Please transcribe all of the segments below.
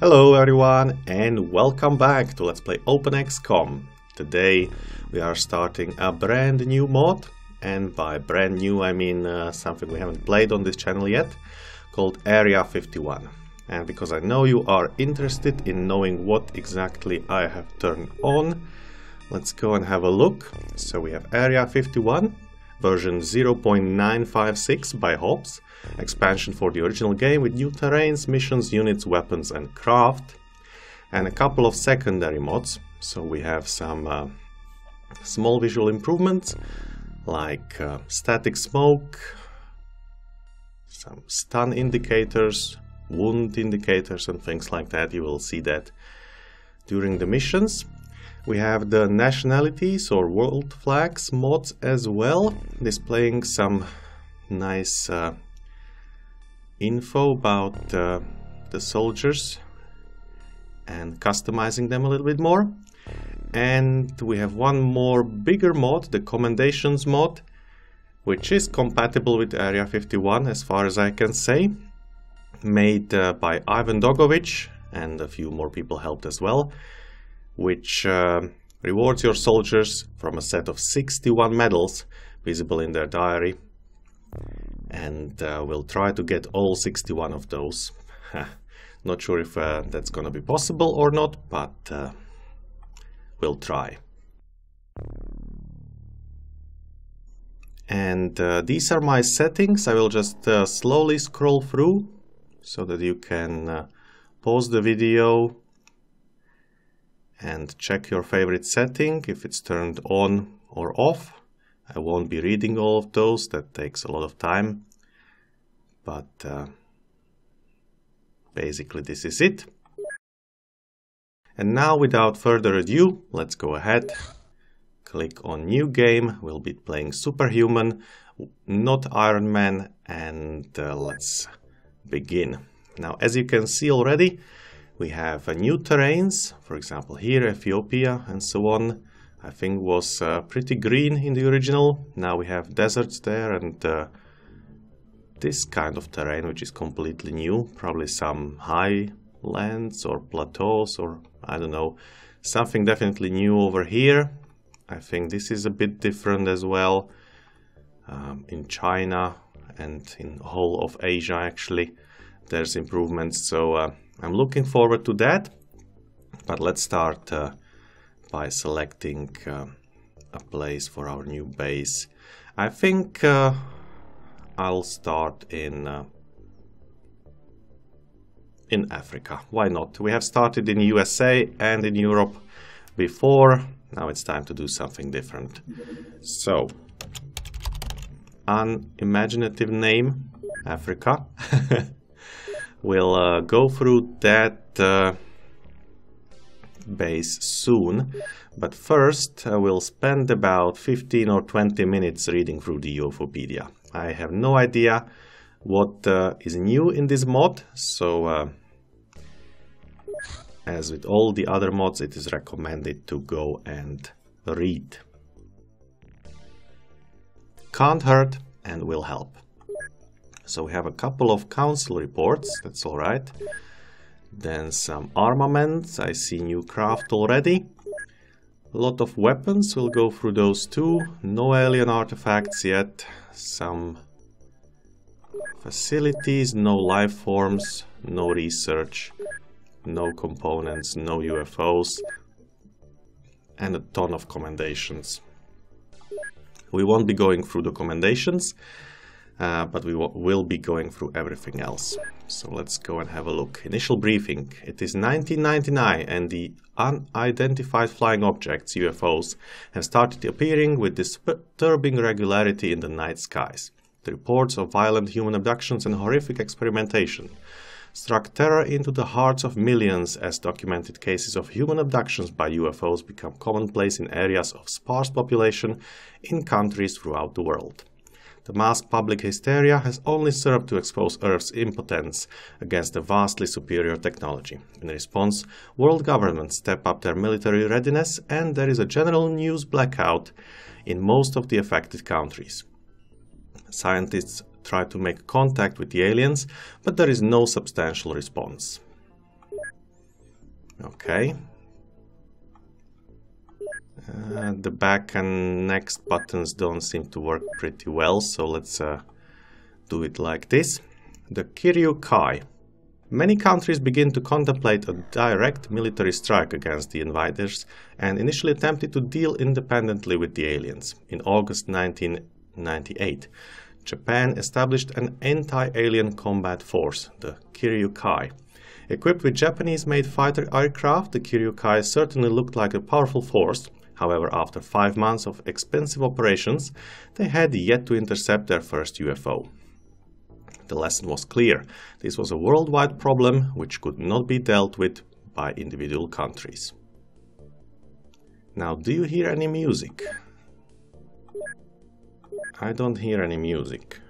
Hello everyone and welcome back to Let's Play OpenXCom. Today we are starting a brand new mod and by brand new I mean uh, something we haven't played on this channel yet called Area 51. And because I know you are interested in knowing what exactly I have turned on, let's go and have a look. So we have Area 51 version 0.956 by Hobbes, expansion for the original game with new terrains, missions, units, weapons and craft, and a couple of secondary mods. So we have some uh, small visual improvements like uh, static smoke, some stun indicators, wound indicators and things like that. You will see that during the missions. We have the nationalities or world flags mods as well, displaying some nice uh, info about uh, the soldiers and customizing them a little bit more. And we have one more bigger mod, the commendations mod, which is compatible with Area 51 as far as I can say, made uh, by Ivan Dogovic and a few more people helped as well which uh, rewards your soldiers from a set of 61 medals visible in their diary. And uh, we'll try to get all 61 of those. not sure if uh, that's gonna be possible or not, but uh, we'll try. And uh, these are my settings. I will just uh, slowly scroll through so that you can pause the video and check your favorite setting if it's turned on or off. I won't be reading all of those, that takes a lot of time, but uh, basically this is it. And now without further ado, let's go ahead, click on new game, we'll be playing Superhuman, not Iron Man, and uh, let's begin. Now as you can see already, we have uh, new terrains, for example here Ethiopia and so on. I think was uh, pretty green in the original. Now we have deserts there and uh, this kind of terrain which is completely new. Probably some high lands or plateaus or I don't know. Something definitely new over here. I think this is a bit different as well. Um, in China and in whole of Asia actually there's improvements so uh, I'm looking forward to that. But let's start uh, by selecting uh, a place for our new base. I think uh, I'll start in uh, in Africa. Why not? We have started in USA and in Europe before. Now it's time to do something different. So, unimaginative name, Africa. We'll uh, go through that uh, base soon, but first uh, we'll spend about 15 or 20 minutes reading through the UFOpedia. I have no idea what uh, is new in this mod, so uh, as with all the other mods, it is recommended to go and read. Can't hurt and will help. So we have a couple of council reports, that's alright. Then some armaments, I see new craft already. A lot of weapons, we'll go through those too. No alien artifacts yet. Some facilities, no life forms, no research, no components, no UFOs, and a ton of commendations. We won't be going through the commendations uh, but we will be going through everything else. So let's go and have a look. Initial briefing. It is 1999 and the unidentified flying objects, UFOs, have started appearing with disturbing regularity in the night skies. The reports of violent human abductions and horrific experimentation struck terror into the hearts of millions as documented cases of human abductions by UFOs become commonplace in areas of sparse population in countries throughout the world. The mass public hysteria has only served to expose Earth's impotence against the vastly superior technology. In response, world governments step up their military readiness and there is a general news blackout in most of the affected countries. Scientists try to make contact with the aliens, but there is no substantial response. Okay. Uh, the back and next buttons don't seem to work pretty well, so let's uh, do it like this. The Kiryu Kai. Many countries begin to contemplate a direct military strike against the invaders and initially attempted to deal independently with the aliens. In August 1998, Japan established an anti-alien combat force, the Kiryu Kai. Equipped with Japanese-made fighter aircraft, the Kiryu Kai certainly looked like a powerful force. However, after five months of expensive operations, they had yet to intercept their first UFO. The lesson was clear. This was a worldwide problem which could not be dealt with by individual countries. Now, do you hear any music? I don't hear any music.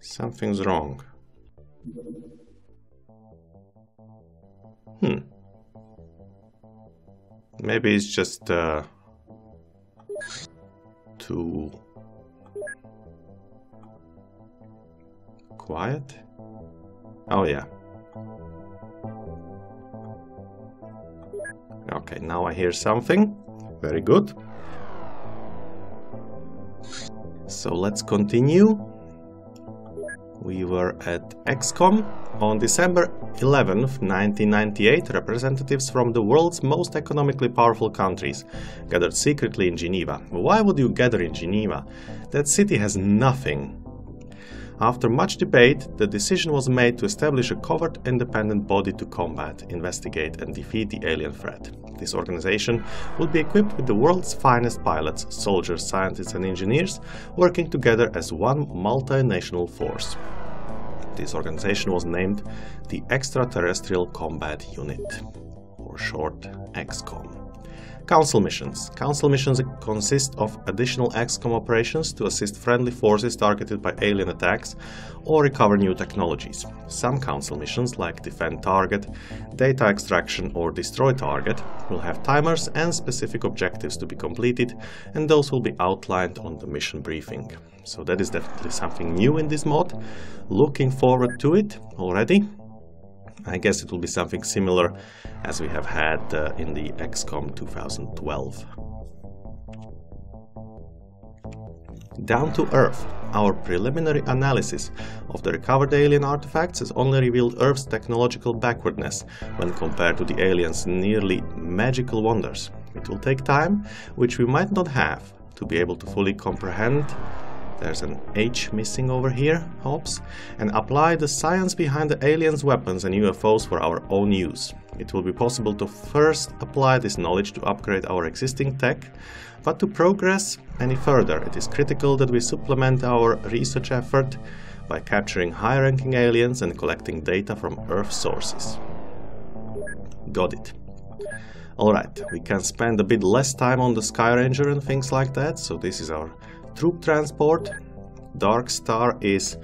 Something's wrong. Hmm. Maybe it's just uh, too quiet. Oh yeah. Okay, now I hear something. Very good. So let's continue. We were at XCOM. On December 11, 1998, representatives from the world's most economically powerful countries gathered secretly in Geneva. Why would you gather in Geneva? That city has nothing after much debate, the decision was made to establish a covert independent body to combat, investigate and defeat the alien threat. This organization would be equipped with the world's finest pilots, soldiers, scientists and engineers working together as one multinational force. This organization was named the Extraterrestrial Combat Unit, or short XCOM. Council missions. Council missions consist of additional XCOM operations to assist friendly forces targeted by alien attacks or recover new technologies. Some Council missions, like Defend Target, Data Extraction or Destroy Target, will have timers and specific objectives to be completed, and those will be outlined on the mission briefing. So that is definitely something new in this mod. Looking forward to it already. I guess it will be something similar as we have had uh, in the XCOM 2012. Down to Earth, our preliminary analysis of the recovered alien artifacts has only revealed Earth's technological backwardness when compared to the aliens' nearly magical wonders. It will take time, which we might not have, to be able to fully comprehend there's an H missing over here, Hobbes, and apply the science behind the aliens' weapons and UFOs for our own use. It will be possible to first apply this knowledge to upgrade our existing tech, but to progress any further, it is critical that we supplement our research effort by capturing high-ranking aliens and collecting data from Earth sources. Got it. Alright, we can spend a bit less time on the Skyranger and things like that, so this is our troop transport. Dark Star is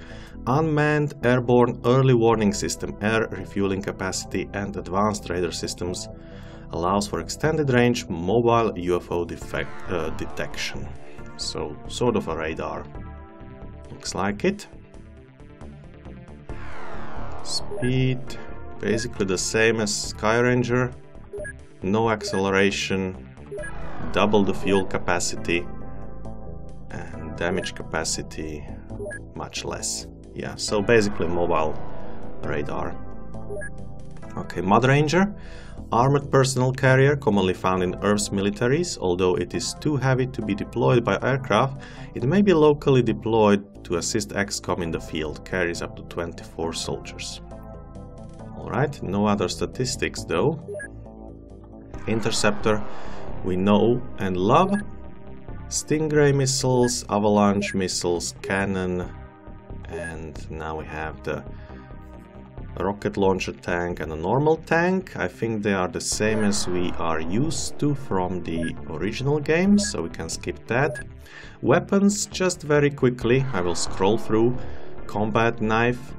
unmanned airborne early warning system, air refueling capacity and advanced radar systems allows for extended range mobile UFO defect, uh, detection. So sort of a radar. Looks like it. Speed, basically the same as Skyranger. No acceleration, double the fuel capacity damage capacity much less. Yeah, so basically mobile radar. Okay, Mud Ranger, armored personnel carrier commonly found in Earth's militaries. Although it is too heavy to be deployed by aircraft, it may be locally deployed to assist XCOM in the field. Carries up to 24 soldiers. Alright, no other statistics though. Interceptor, we know and love. Stingray missiles, avalanche missiles, cannon, and now we have the rocket launcher tank and a normal tank. I think they are the same as we are used to from the original game, so we can skip that. Weapons, just very quickly, I will scroll through. Combat knife,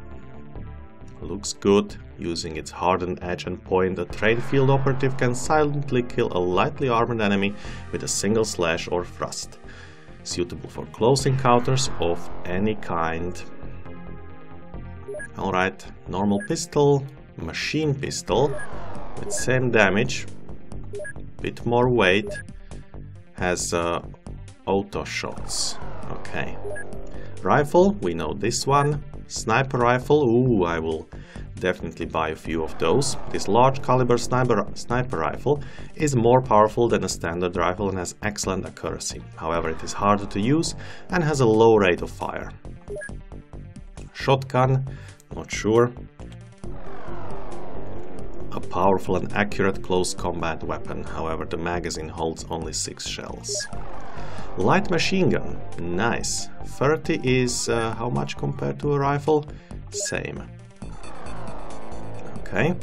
looks good. Using its hardened edge and point, a trained field operative can silently kill a lightly armored enemy with a single slash or thrust. Suitable for close encounters of any kind. Alright, normal pistol, machine pistol, with same damage, bit more weight, has uh, auto shots. Okay. Rifle, we know this one. Sniper rifle, ooh, I will definitely buy a few of those. This large caliber sniper, sniper rifle is more powerful than a standard rifle and has excellent accuracy. However, it is harder to use and has a low rate of fire. Shotgun, not sure. A powerful and accurate close combat weapon, however the magazine holds only 6 shells. Light machine gun, nice. 30 is uh, how much compared to a rifle? Same. Okay.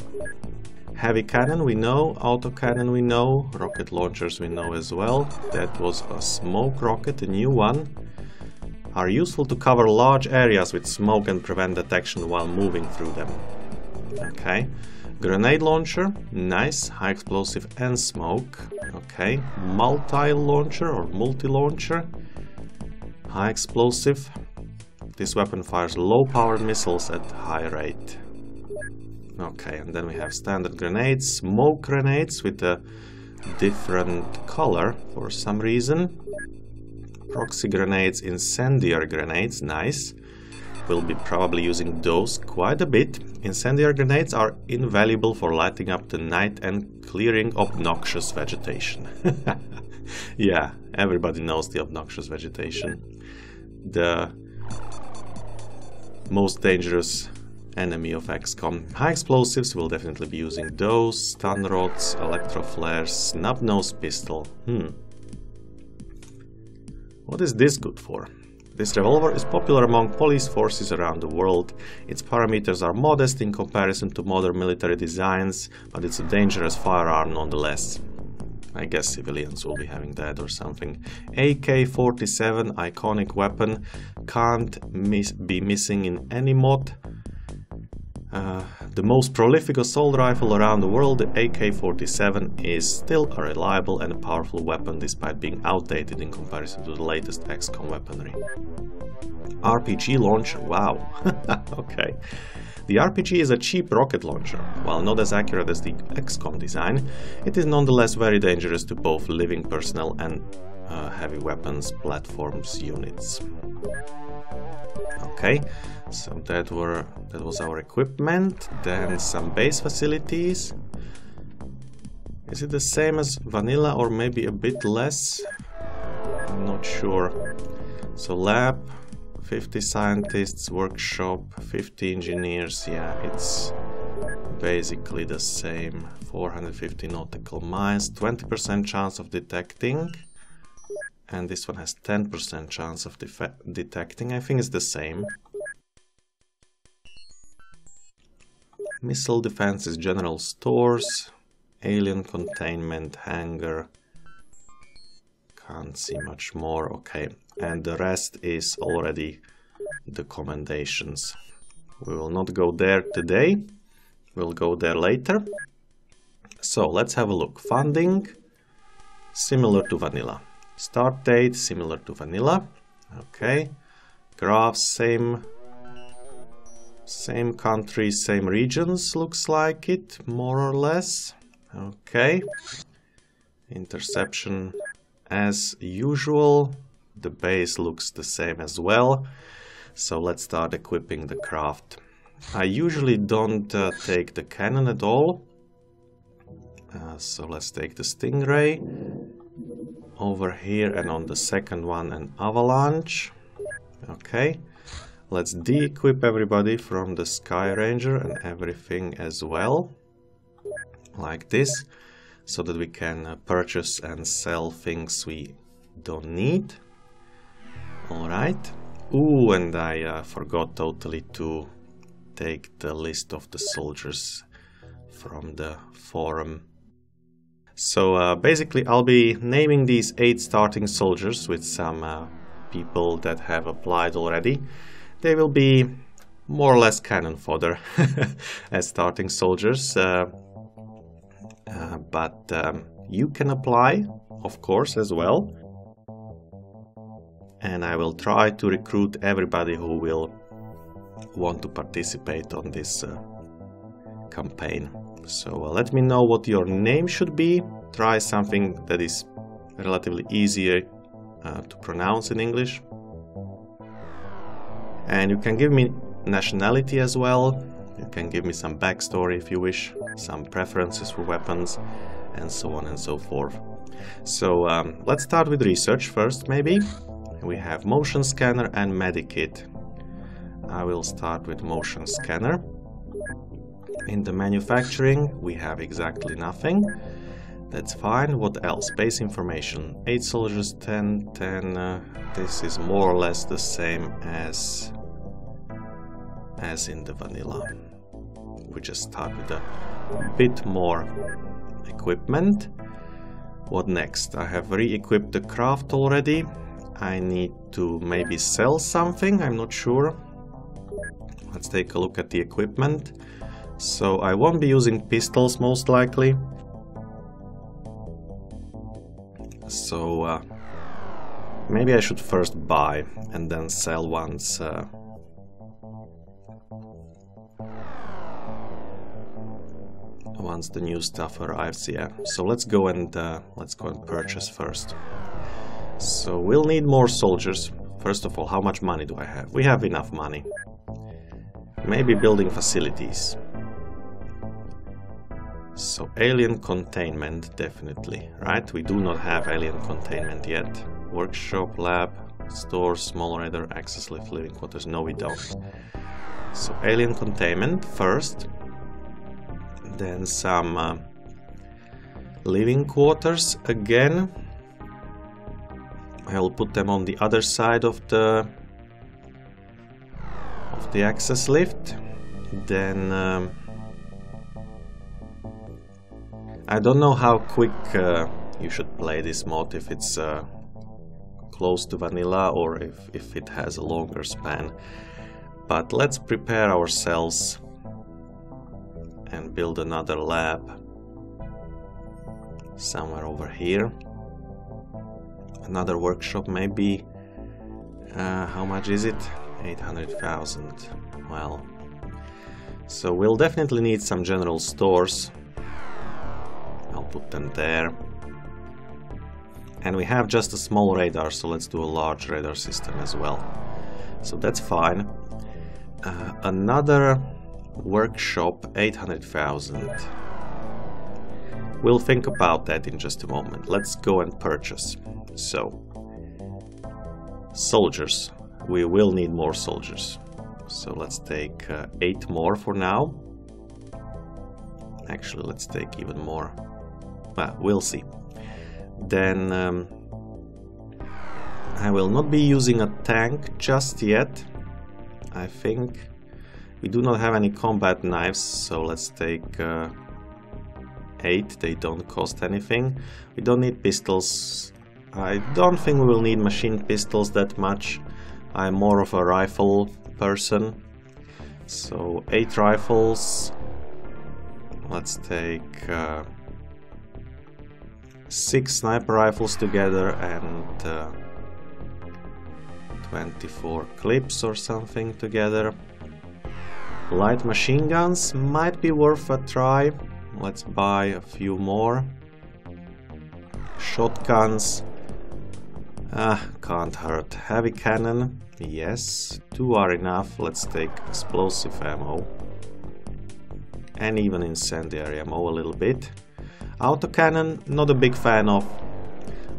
Heavy cannon we know, auto cannon we know, rocket launchers we know as well. That was a smoke rocket, a new one. Are useful to cover large areas with smoke and prevent detection while moving through them. Okay. Grenade launcher, nice, high explosive and smoke. Okay, multi-launcher or multi-launcher, high explosive. This weapon fires low-powered missiles at high rate. Okay, and then we have standard grenades, smoke grenades with a different color for some reason. Proxy grenades, incendiary grenades, nice. We'll be probably using those quite a bit. Incendiary grenades are invaluable for lighting up the night and clearing obnoxious vegetation. yeah, everybody knows the obnoxious vegetation. The most dangerous enemy of XCOM. High explosives will definitely be using those, stun rods, electro flares, snub nose pistol. Hmm. What is this good for? This revolver is popular among police forces around the world. Its parameters are modest in comparison to modern military designs, but it's a dangerous firearm nonetheless. I guess civilians will be having that or something. AK-47, iconic weapon, can't miss be missing in any mod. Uh, the most prolific assault rifle around the world, the AK-47 is still a reliable and powerful weapon despite being outdated in comparison to the latest XCOM weaponry. RPG launcher, wow, okay. The RPG is a cheap rocket launcher. While not as accurate as the XCOM design, it is nonetheless very dangerous to both living personnel and uh, heavy weapons platforms units. Okay, so that were that was our equipment, then some base facilities. Is it the same as vanilla or maybe a bit less? I'm not sure. So lab, 50 scientists, workshop, 50 engineers, yeah, it's basically the same. 450 nautical miles, 20% chance of detecting and this one has 10% chance of detecting. I think it's the same. Missile defenses, general stores, alien containment, hangar. Can't see much more, okay. And the rest is already the commendations. We will not go there today. We'll go there later. So let's have a look. Funding, similar to vanilla. Start date, similar to vanilla. Okay. Graph, same same country, same regions, looks like it, more or less. Okay. Interception as usual. The base looks the same as well. So let's start equipping the craft. I usually don't uh, take the cannon at all. Uh, so let's take the Stingray over here and on the second one an avalanche. Okay. Let's de-equip everybody from the sky ranger and everything as well like this so that we can uh, purchase and sell things we don't need. All right. Ooh, and I uh, forgot totally to take the list of the soldiers from the forum so uh, basically I'll be naming these eight starting soldiers with some uh, people that have applied already. They will be more or less cannon fodder as starting soldiers. Uh, uh, but um, you can apply, of course, as well. And I will try to recruit everybody who will want to participate on this uh, campaign. So uh, let me know what your name should be. Try something that is relatively easier uh, to pronounce in English. And you can give me nationality as well. You can give me some backstory if you wish, some preferences for weapons, and so on and so forth. So um, let's start with research first, maybe. We have motion scanner and medikit. I will start with motion scanner. In the manufacturing, we have exactly nothing. That's fine. What else? Base information. 8 soldiers, 10, 10. Uh, this is more or less the same as as in the vanilla. We just start with a bit more equipment. What next? I have re-equipped the craft already. I need to maybe sell something, I'm not sure. Let's take a look at the equipment. So I won't be using pistols most likely. So uh, maybe I should first buy and then sell once uh, once the new stuff arrives yeah. So let's go and uh, let's go and purchase first. So we'll need more soldiers. First of all how much money do I have? We have enough money. Maybe building facilities so alien containment definitely right we do not have alien containment yet workshop lab store small radar access lift living quarters no we don't so alien containment first then some uh, living quarters again. I'll put them on the other side of the of the access lift. Then um, I don't know how quick uh, you should play this mod if it's uh, close to vanilla or if, if it has a longer span. But let's prepare ourselves and build another lab somewhere over here. Another workshop maybe. Uh, how much is it? 800,000 well so we'll definitely need some general stores I'll put them there and we have just a small radar so let's do a large radar system as well so that's fine uh, another Workshop 800,000. We'll think about that in just a moment. Let's go and purchase. So, soldiers. We will need more soldiers. So let's take uh, 8 more for now. Actually, let's take even more. Well, we'll see. Then um, I will not be using a tank just yet. I think we do not have any combat knives, so let's take uh, 8, they don't cost anything. We don't need pistols. I don't think we will need machine pistols that much. I'm more of a rifle person. So 8 rifles. Let's take uh, 6 sniper rifles together and uh, 24 clips or something together. Light machine guns might be worth a try. Let's buy a few more. Shotguns. Ah, can't hurt. Heavy cannon. Yes, two are enough. Let's take explosive ammo. And even incendiary ammo a little bit. Autocannon, not a big fan of.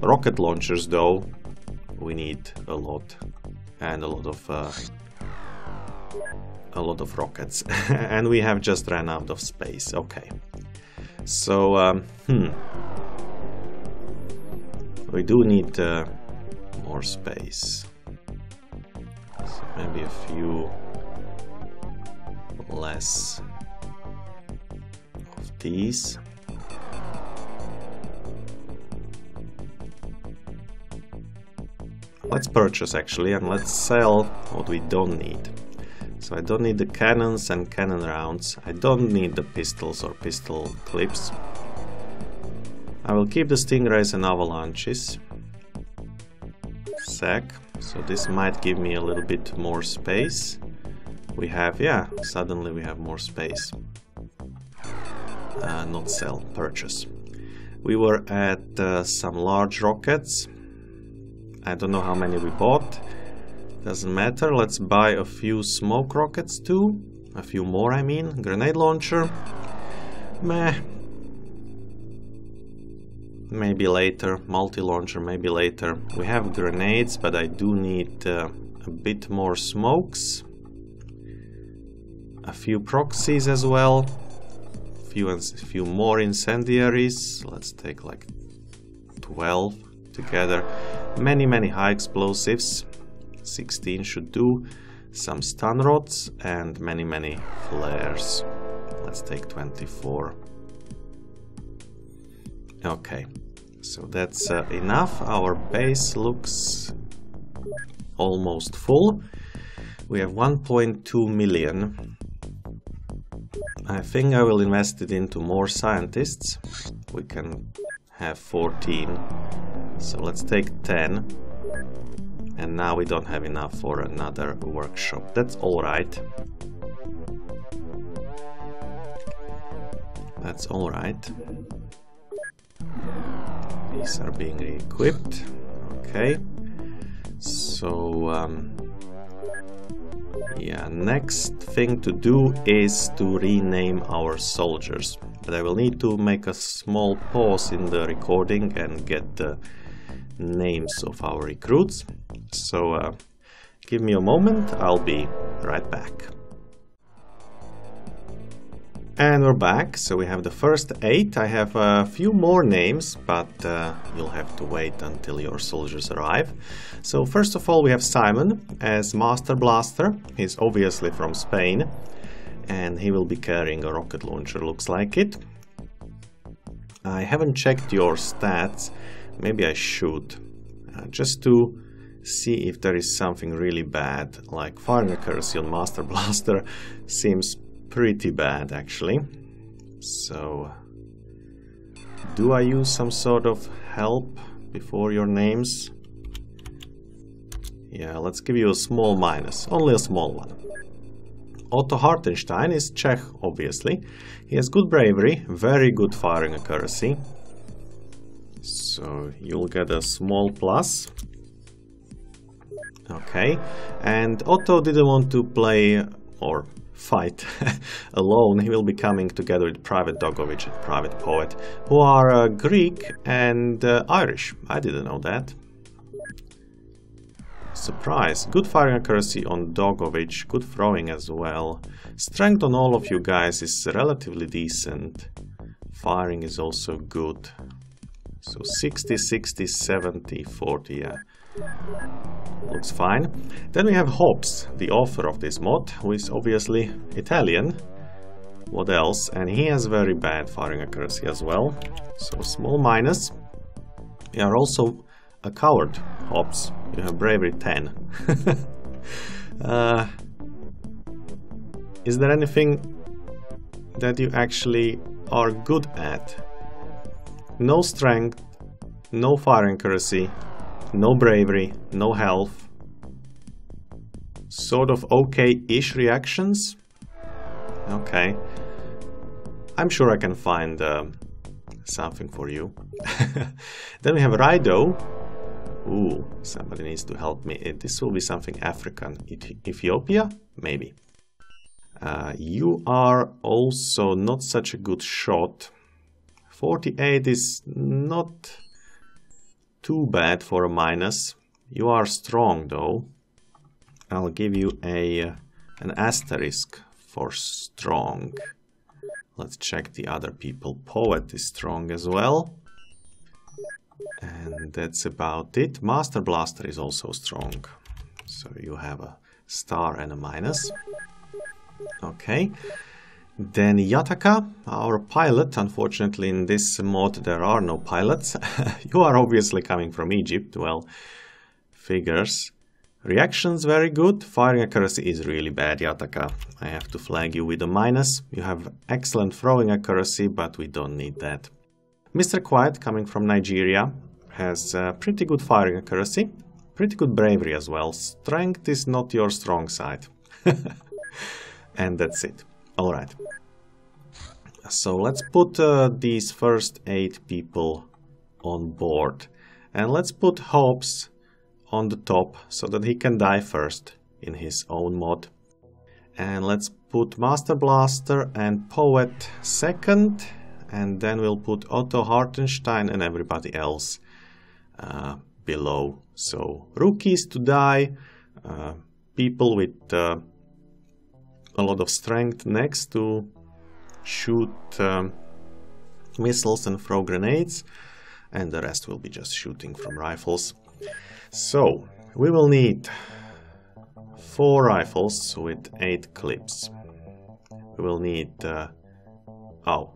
Rocket launchers though, we need a lot. And a lot of uh, a lot of rockets. And we have just ran out of space. Okay. So um, hmm. We do need uh, more space. So maybe a few less of these let's purchase actually and let's sell what we don't need so I don't need the cannons and cannon rounds. I don't need the pistols or pistol clips. I will keep the stingrays and avalanches. Sack. So this might give me a little bit more space. we have, yeah, suddenly we have more space. Uh, not sell, purchase. We were at uh, some large rockets. I don't know how many we bought. Doesn't matter. Let's buy a few smoke rockets too. A few more, I mean. Grenade launcher. Meh. Maybe later. Multi-launcher, maybe later. We have grenades, but I do need uh, a bit more smokes. A few proxies as well few and few more incendiaries. Let's take like 12 together. Many, many high explosives. 16 should do. Some stun rods and many, many flares. Let's take 24. Okay, so that's uh, enough. Our base looks almost full. We have 1.2 million I think I will invest it into more scientists. We can have 14. So let's take 10. And now we don't have enough for another workshop. That's alright. That's alright. These are being equipped. Okay. So, um, yeah, next thing to do is to rename our soldiers. But I will need to make a small pause in the recording and get the names of our recruits. So uh, give me a moment, I'll be right back. And we're back, so we have the first eight. I have a few more names, but uh, you'll have to wait until your soldiers arrive. So first of all we have Simon as Master Blaster. He's obviously from Spain, and he will be carrying a rocket launcher, looks like it. I haven't checked your stats, maybe I should, uh, just to see if there is something really bad, like firing accuracy on Master Blaster seems pretty bad actually. So, do I use some sort of help before your names? Yeah, let's give you a small minus, only a small one. Otto Hartenstein is Czech, obviously. He has good bravery, very good firing accuracy. So you'll get a small plus. Okay, and Otto didn't want to play, or fight alone, he will be coming together with Private Dogovic and Private Poet, who are uh, Greek and uh, Irish. I didn't know that. Surprise. Good firing accuracy on Dogovic, good throwing as well. Strength on all of you guys is relatively decent. Firing is also good. So 60, 60, 70, 40, yeah. Looks fine. Then we have Hobbes, the author of this mod, who is obviously Italian. What else? And he has very bad firing accuracy as well. So small minus. You are also a coward, Hobbes. You have bravery 10. uh, is there anything that you actually are good at? No strength, no firing accuracy, no bravery, no health. Sort of okay-ish reactions. Okay. I'm sure I can find uh, something for you. then we have Raido. Ooh, somebody needs to help me. Uh, this will be something African. Ethiopia? Maybe. Uh, you are also not such a good shot. 48 is not too bad for a minus. You are strong though. I'll give you a uh, an asterisk for strong. Let's check the other people. Poet is strong as well. And that's about it. Master Blaster is also strong. So you have a star and a minus. Okay. Then Yataka, our pilot, unfortunately in this mod there are no pilots. you are obviously coming from Egypt, well, figures. Reactions very good, firing accuracy is really bad, Yataka. I have to flag you with a minus. You have excellent throwing accuracy, but we don't need that. Mr. Quiet, coming from Nigeria, has uh, pretty good firing accuracy, pretty good bravery as well. Strength is not your strong side. and that's it. All right. So let's put uh, these first eight people on board. And let's put Hobbes on the top so that he can die first in his own mod. And let's put Master Blaster and Poet second. And then we'll put Otto Hartenstein and everybody else uh, below. So rookies to die, uh, people with uh, a lot of strength next to shoot um, missiles and throw grenades and the rest will be just shooting from rifles. So we will need four rifles with eight clips. We will need... Uh, oh,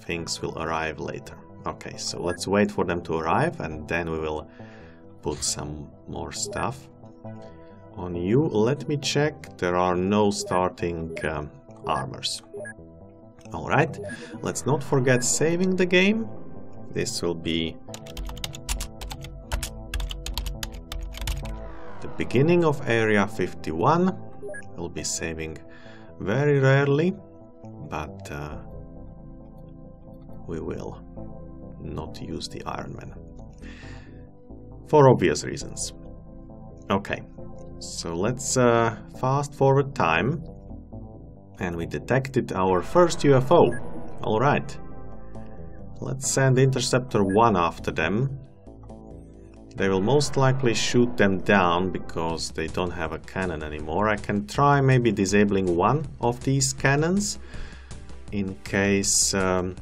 things will arrive later. Okay, so let's wait for them to arrive and then we will put some more stuff on you. Let me check. There are no starting um, armors. Alright, let's not forget saving the game. This will be the beginning of Area 51. We'll be saving very rarely, but uh, we will not use the Iron Man. For obvious reasons. Okay, so let's uh, fast forward time. And we detected our first UFO. Alright. Let's send Interceptor 1 after them. They will most likely shoot them down because they don't have a cannon anymore. I can try maybe disabling one of these cannons in case um,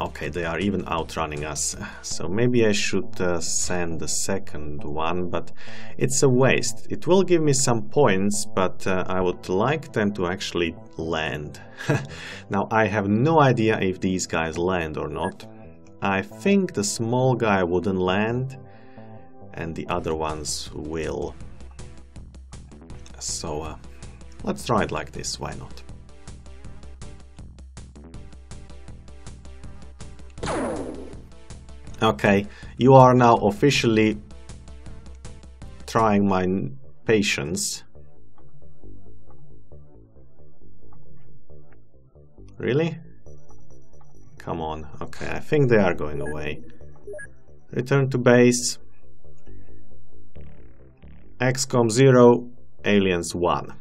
Okay, they are even outrunning us. So maybe I should uh, send the second one, but it's a waste. It will give me some points, but uh, I would like them to actually land. now, I have no idea if these guys land or not. I think the small guy wouldn't land, and the other ones will. So, uh, let's try it like this, why not? Okay, you are now officially trying my patience. Really? Come on. Okay, I think they are going away. Return to base. XCOM 0, Aliens 1.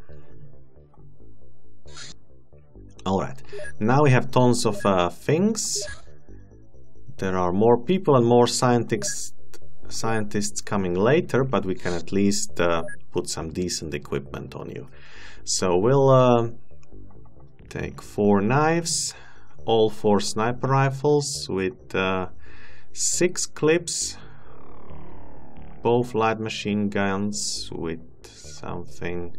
Alright, now we have tons of uh, things. There are more people and more scientists scientists coming later, but we can at least uh, put some decent equipment on you. So we'll uh, take four knives, all four sniper rifles with uh, six clips, both light machine guns with something,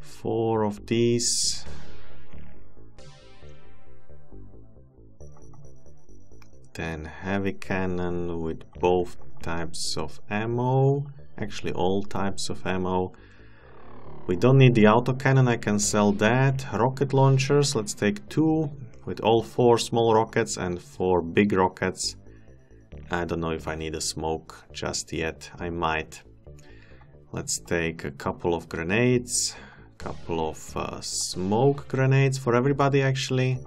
four of these, then heavy cannon with both types of ammo. Actually all types of ammo. We don't need the autocannon I can sell that. Rocket launchers let's take two. With all four small rockets and four big rockets. I don't know if I need a smoke just yet. I might. Let's take a couple of grenades. Couple of uh, smoke grenades for everybody actually.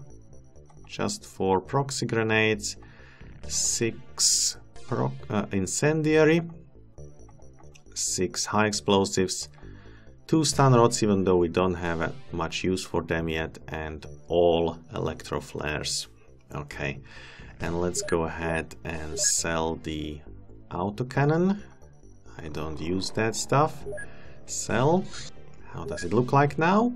Just for proxy grenades six uh, incendiary, six high explosives, two stun rods even though we don't have uh, much use for them yet, and all electro flares. Okay, and let's go ahead and sell the autocannon. I don't use that stuff. Sell. How does it look like now?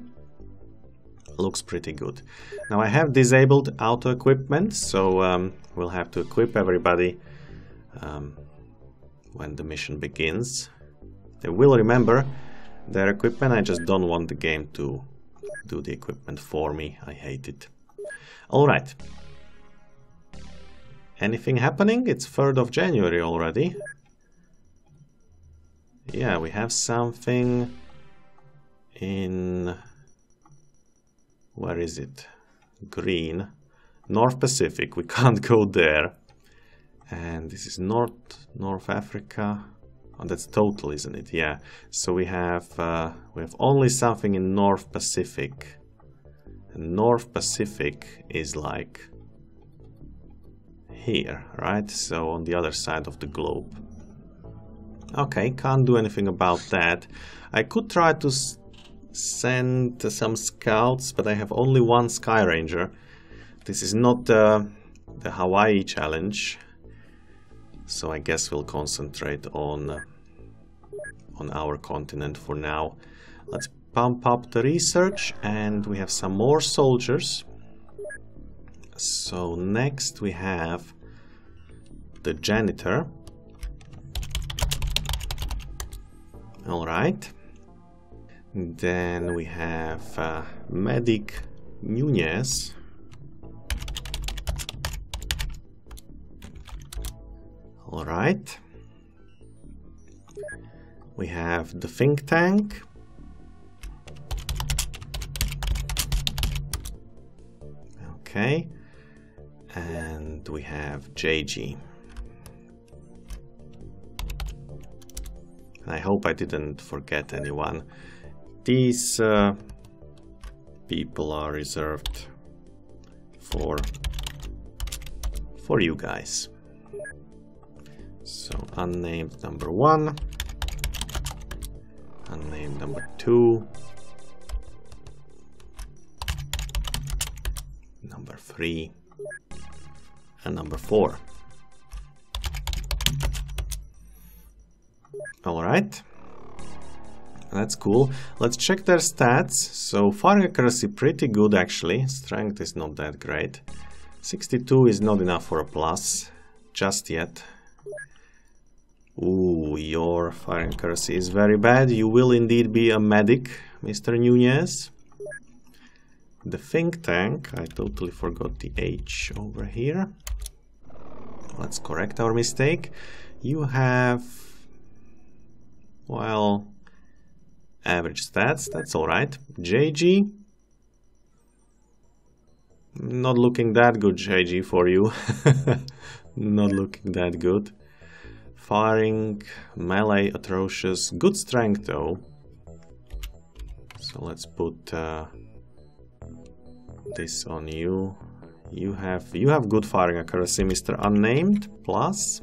looks pretty good. Now I have disabled auto equipment, so um, we'll have to equip everybody um, when the mission begins. They will remember their equipment, I just don't want the game to do the equipment for me, I hate it. Alright. Anything happening? It's 3rd of January already. Yeah, we have something in where is it? Green. North Pacific, we can't go there. And this is North, North Africa. Oh, that's total, isn't it? Yeah. So we have uh, we have only something in North Pacific. And North Pacific is like here, right? So on the other side of the globe. Okay, can't do anything about that. I could try to send some scouts, but I have only one Skyranger. This is not uh, the Hawaii challenge, so I guess we'll concentrate on on our continent for now. Let's pump up the research, and we have some more soldiers. So next we have the janitor. All right. Then we have uh, Medic Nunez. All right. We have the think tank. Okay. And we have JG. I hope I didn't forget anyone. These uh, people are reserved for for you guys. So unnamed number one, unnamed number two, number three, and number four. All right. That's cool. Let's check their stats. So firing accuracy pretty good actually. Strength is not that great. 62 is not enough for a plus just yet. Ooh, your firing accuracy is very bad. You will indeed be a medic, Mr. Nunez. The think tank, I totally forgot the H over here. Let's correct our mistake. You have well, average stats, that's alright. JG, not looking that good, JG, for you. not looking that good. Firing, melee, atrocious. Good strength, though. So let's put uh, this on you. You have you have good firing accuracy, Mr. Unnamed. Plus,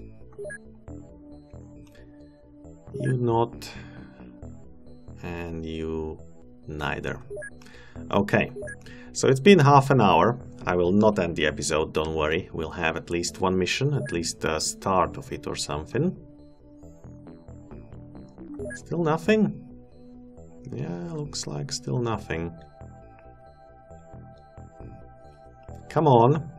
you not and you neither okay so it's been half an hour I will not end the episode don't worry. We'll have at least one mission at least the start of it or something. Still nothing? Yeah looks like still nothing. Come on.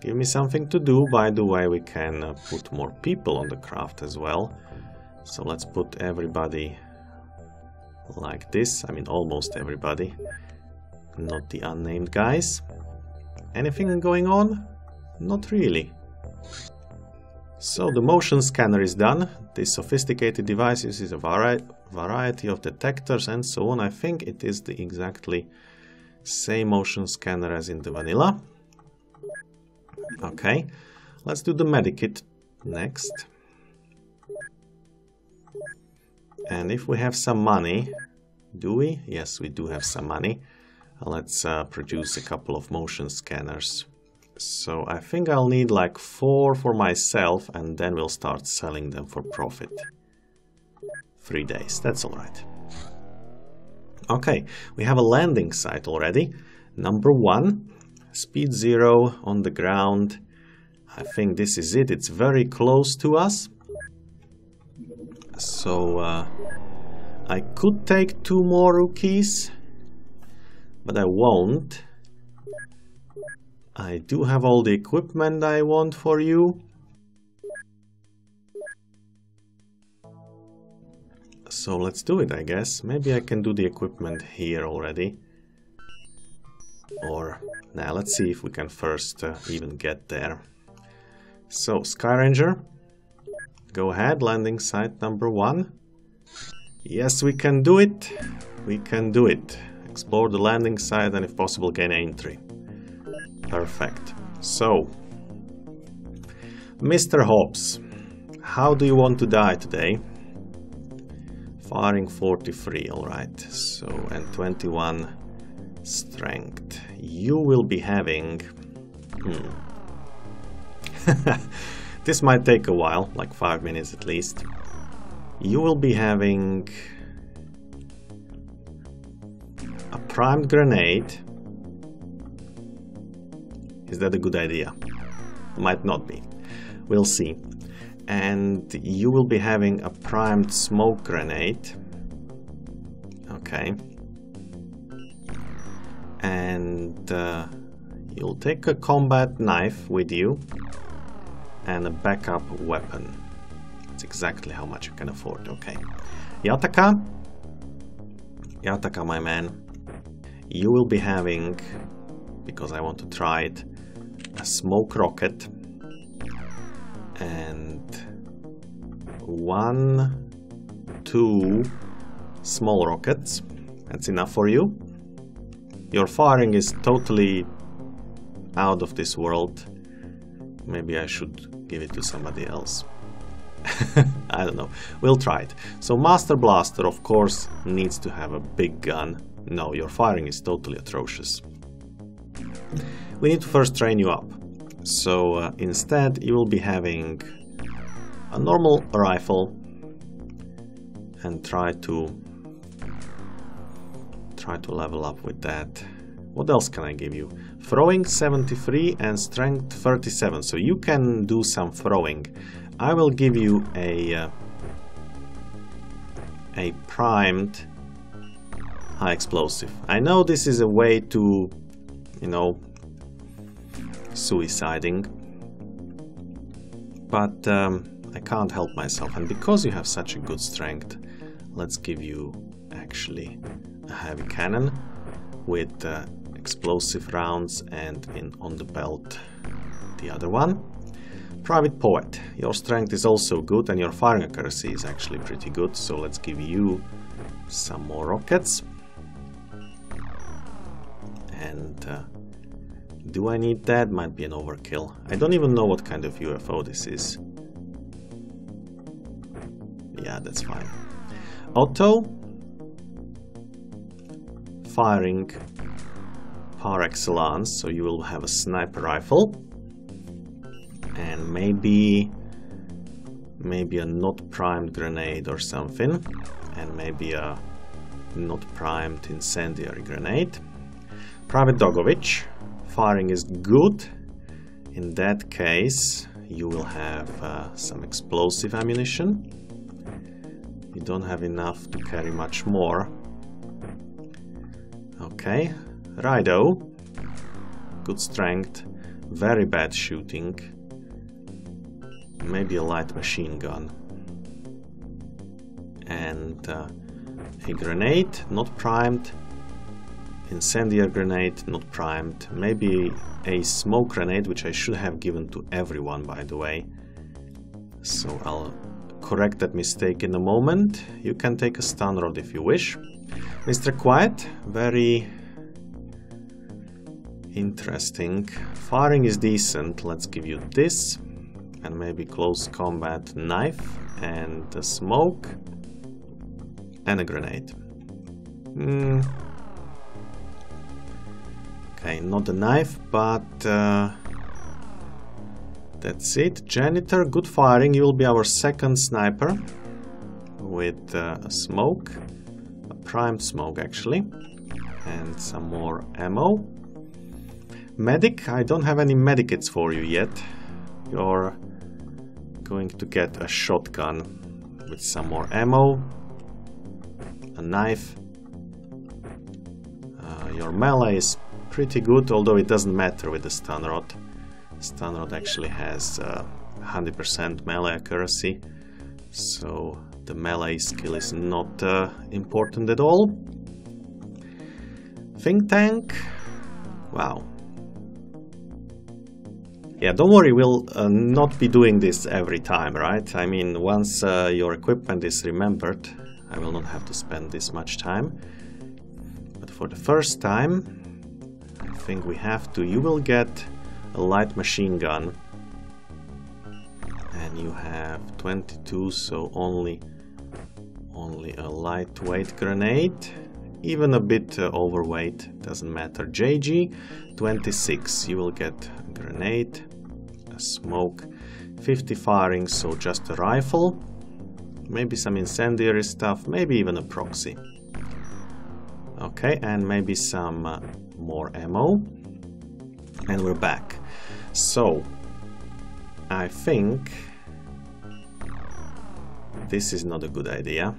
Give me something to do. By the way we can uh, put more people on the craft as well. So let's put everybody like this. I mean, almost everybody. Not the unnamed guys. Anything going on? Not really. So the motion scanner is done. This sophisticated device uses a vari variety of detectors and so on. I think it is the exactly same motion scanner as in the vanilla. Okay, let's do the medikit next. And if we have some money, do we? Yes, we do have some money. Let's uh, produce a couple of motion scanners. So I think I'll need like four for myself and then we'll start selling them for profit. Three days, that's alright. Okay, we have a landing site already. Number one, speed zero on the ground. I think this is it, it's very close to us. So uh, I could take two more rookies, but I won't. I do have all the equipment I want for you. So let's do it, I guess. Maybe I can do the equipment here already. Or, now let's see if we can first uh, even get there. So, Skyranger, Go ahead, landing site number one. Yes, we can do it. We can do it. Explore the landing site and if possible gain entry. Perfect. So, Mr. Hobbes, how do you want to die today? Firing 43, alright. So, and 21 strength. You will be having... Hmm. this might take a while, like 5 minutes at least. You will be having... primed grenade. Is that a good idea? Might not be. We'll see and you will be having a primed smoke grenade. Okay. And uh, you'll take a combat knife with you and a backup weapon. That's exactly how much you can afford. Okay. Yataka. Yataka, my man. You will be having, because I want to try it, a smoke rocket and one, two small rockets. That's enough for you. Your firing is totally out of this world. Maybe I should give it to somebody else. I don't know. We'll try it. So Master Blaster, of course, needs to have a big gun. No, your firing is totally atrocious. We need to first train you up. So uh, instead you will be having a normal rifle and try to try to level up with that. What else can I give you? Throwing 73 and strength 37, so you can do some throwing. I will give you a uh, a primed high explosive. I know this is a way to, you know, suiciding. But um, I can't help myself, and because you have such a good strength, let's give you actually a heavy cannon with uh, explosive rounds and in on the belt the other one. Private Poet, your strength is also good and your firing accuracy is actually pretty good, so let's give you some more rockets. And uh, do I need that? Might be an overkill. I don't even know what kind of UFO this is. Yeah, that's fine. Otto. Firing par excellence, so you will have a sniper rifle. And maybe... Maybe a not primed grenade or something. And maybe a not primed incendiary grenade. Private Dogovich firing is good. In that case, you will have uh, some explosive ammunition. You don't have enough to carry much more. Okay, Rido. Good strength, very bad shooting. Maybe a light machine gun. And uh, a grenade, not primed, incendiary grenade, not primed, maybe a smoke grenade, which I should have given to everyone, by the way. So I'll correct that mistake in a moment. You can take a stun rod if you wish. Mr. Quiet, very interesting. Firing is decent, let's give you this. And maybe close combat knife and a smoke and a grenade. Hmm. Okay, not a knife, but uh, that's it. Janitor, good firing. You will be our second sniper with uh, a smoke, a primed smoke actually, and some more ammo. Medic, I don't have any medikits for you yet. You're going to get a shotgun with some more ammo, a knife. Uh, your melee is pretty good, although it doesn't matter with the stun rod. Stun rod actually has 100% uh, melee accuracy, so the melee skill is not uh, important at all. Think tank, wow. Yeah, don't worry, we'll uh, not be doing this every time, right? I mean, once uh, your equipment is remembered, I will not have to spend this much time. But for the first time, think we have to. You will get a light machine gun. And you have 22, so only only a lightweight grenade. Even a bit uh, overweight, doesn't matter. JG 26, you will get a grenade, a smoke, 50 firing, so just a rifle. Maybe some incendiary stuff, maybe even a proxy. Okay, and maybe some uh, more ammo. And we're back. So, I think this is not a good idea.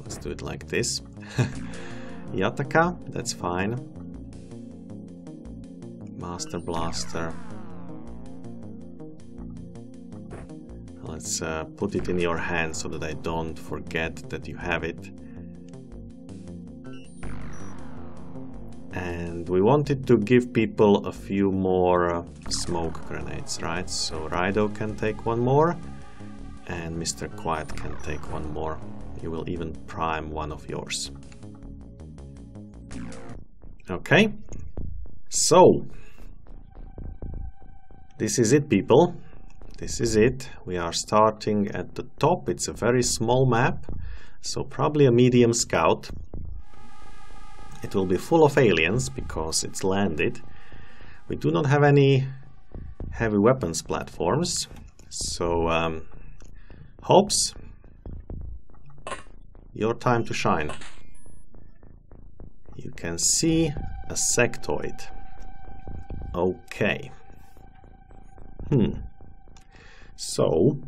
Let's do it like this. Yataka, that's fine. Master Blaster. Let's uh, put it in your hand so that I don't forget that you have it. And we wanted to give people a few more uh, smoke grenades, right? So Rido can take one more and Mr. Quiet can take one more. You will even prime one of yours. Okay, so this is it people. This is it. We are starting at the top. It's a very small map, so probably a medium scout. It will be full of aliens because it's landed. We do not have any heavy weapons platforms, so um, Hobbes, your time to shine. You can see a sectoid. Okay. Hmm. So,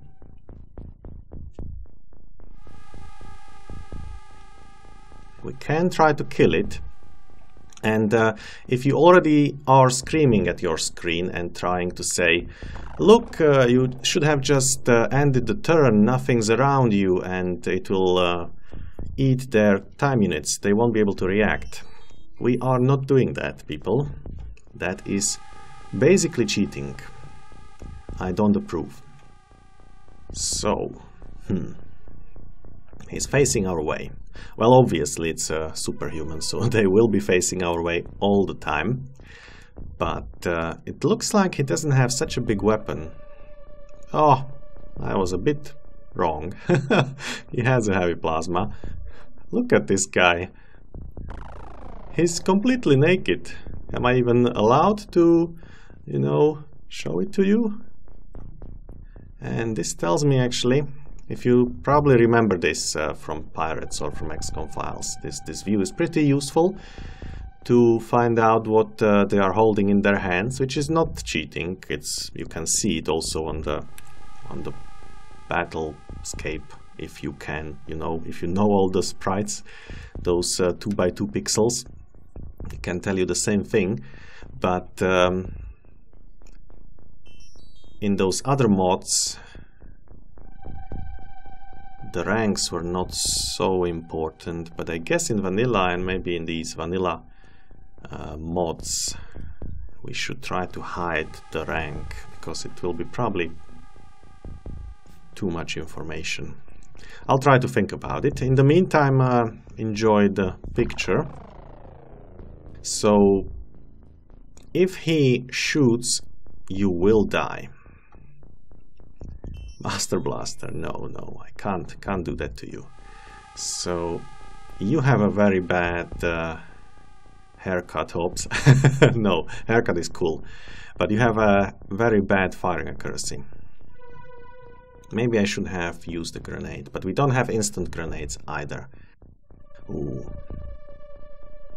we can try to kill it and uh, if you already are screaming at your screen and trying to say, look, uh, you should have just uh, ended the turn, nothing's around you, and it will uh, eat their time units, they won't be able to react. We are not doing that, people. That is basically cheating. I don't approve. So, hmm. He's facing our way. Well, obviously it's a superhuman, so they will be facing our way all the time. But uh, it looks like he doesn't have such a big weapon. Oh, I was a bit wrong. he has a heavy plasma. Look at this guy. He's completely naked. Am I even allowed to, you know, show it to you? And this tells me actually if you probably remember this uh, from Piratez or from XCOM files, this, this view is pretty useful to find out what uh, they are holding in their hands, which is not cheating. It's you can see it also on the on the battle scape if you can, you know, if you know all the sprites, those uh, two by two pixels, it can tell you the same thing, but um, in those other mods the ranks were not so important, but I guess in vanilla and maybe in these vanilla uh, mods we should try to hide the rank because it will be probably too much information. I'll try to think about it. In the meantime, uh, enjoy the picture. So, if he shoots, you will die. Master Blaster, no, no, I can't, can't do that to you. So, you have a very bad uh, haircut, Hobbes. no, haircut is cool. But you have a very bad firing accuracy. Maybe I should have used a grenade, but we don't have instant grenades either. Ooh.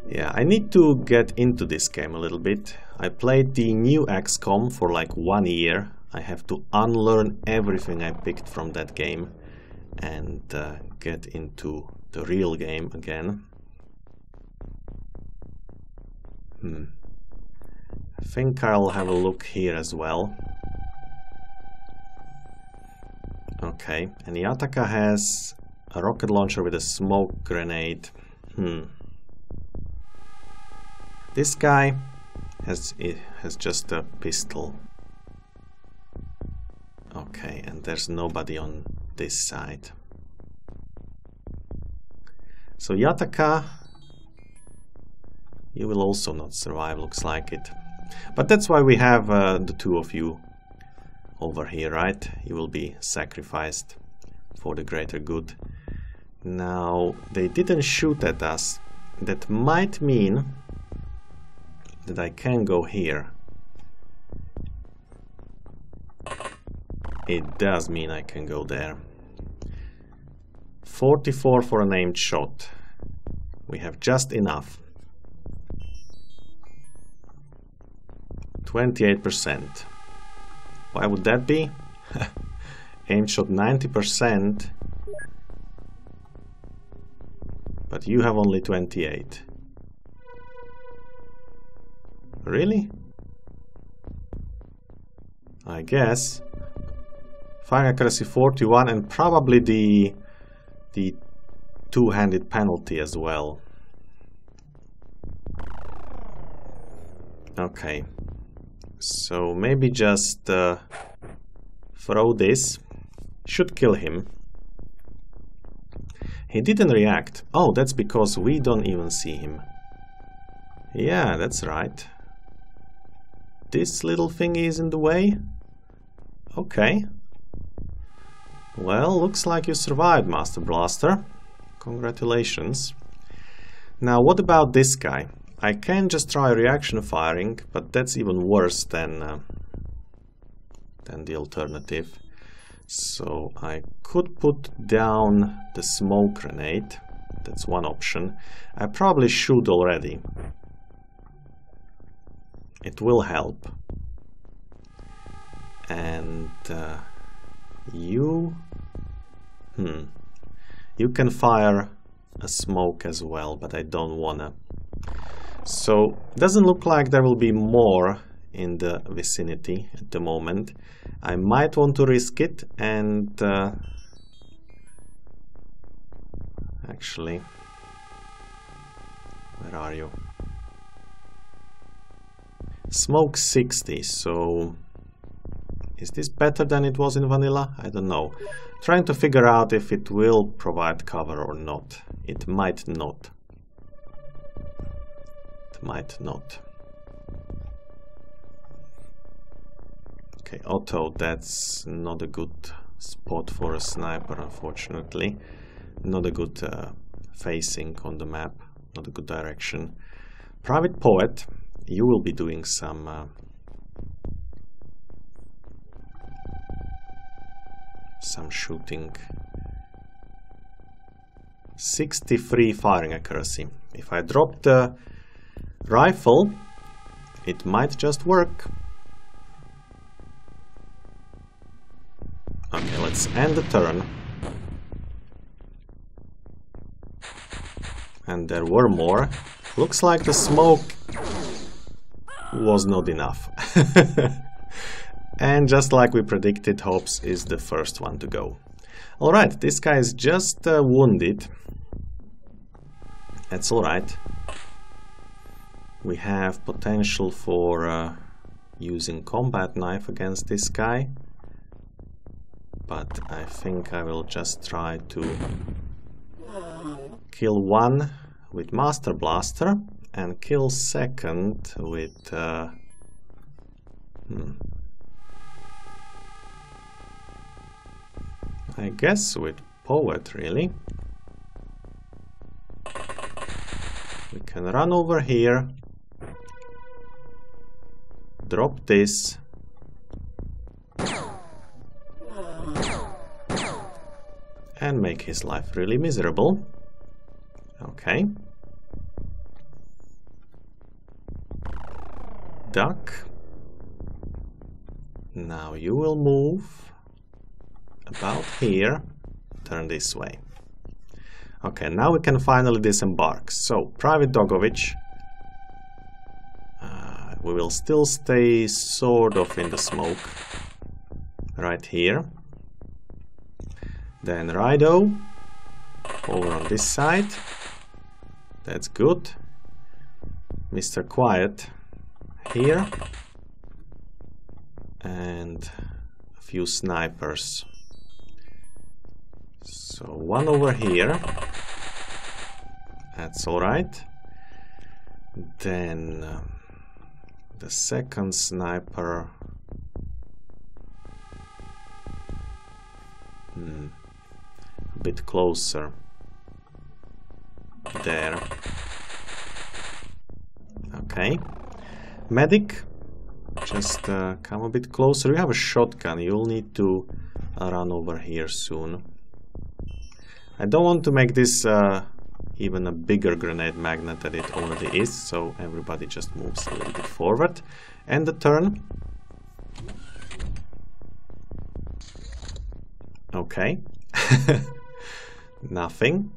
Yeah, I need to get into this game a little bit. I played the new XCOM for like one year I have to unlearn everything I picked from that game and uh, get into the real game again. Hmm. I think I'll have a look here as well. Okay, and Yataka has a rocket launcher with a smoke grenade. Hmm. This guy has it has just a pistol. Okay, and there's nobody on this side. So Yataka, you will also not survive, looks like it. But that's why we have uh, the two of you over here, right? You will be sacrificed for the greater good. Now, they didn't shoot at us. That might mean that I can go here. It does mean I can go there. 44 for an aimed shot. We have just enough. 28%. Why would that be? Aim shot 90%, but you have only 28. Really? I guess. Fire accuracy 41 and probably the the two-handed penalty as well. Okay. So maybe just uh, throw this. Should kill him. He didn't react. Oh, that's because we don't even see him. Yeah, that's right. This little thing is in the way? Okay. Well, looks like you survived, Master Blaster. Congratulations. Now, what about this guy? I can just try reaction firing, but that's even worse than, uh, than the alternative. So I could put down the smoke grenade. That's one option. I probably should already. It will help. And uh, you... Hmm. You can fire a smoke as well, but I don't wanna. So, doesn't look like there will be more in the vicinity at the moment. I might want to risk it and uh, actually where are you? Smoke 60, so is this better than it was in vanilla? I don't know. Trying to figure out if it will provide cover or not. It might not It might not. Okay, Otto, that's not a good spot for a sniper, unfortunately. Not a good uh, facing on the map, not a good direction. Private Poet, you will be doing some uh, some shooting. 63 firing accuracy. If I drop the rifle, it might just work. Okay, let's end the turn. And there were more. Looks like the smoke was not enough. and just like we predicted, Hobbes is the first one to go. Alright, this guy is just uh, wounded. That's alright we have potential for uh, using combat knife against this guy but I think I will just try to kill one with Master Blaster and kill second with uh, hmm. I guess with Poet really we can run over here drop this and make his life really miserable. Okay. Duck. Now you will move about here, turn this way. Okay, now we can finally disembark. So, Private Dogovich uh, we will still stay sort of in the smoke right here then Rido over on this side that's good Mr. Quiet here and a few snipers so one over here that's alright then uh, the second sniper hmm, a bit closer there. Okay. Medic, just uh, come a bit closer. You have a shotgun. You'll need to run over here soon. I don't want to make this uh, even a bigger grenade magnet than it already is, so everybody just moves a little bit forward. And the turn. Okay. Nothing.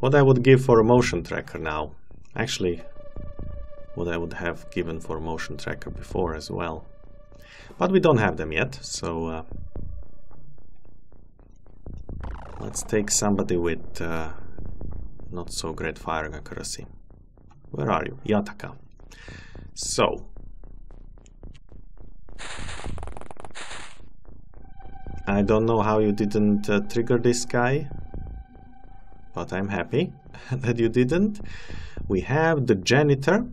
What I would give for a motion tracker now. Actually, what I would have given for a motion tracker before as well. But we don't have them yet, so uh, let's take somebody with uh, not so great firing accuracy. Where are you? Yataka. So. I don't know how you didn't uh, trigger this guy, but I'm happy that you didn't. We have the janitor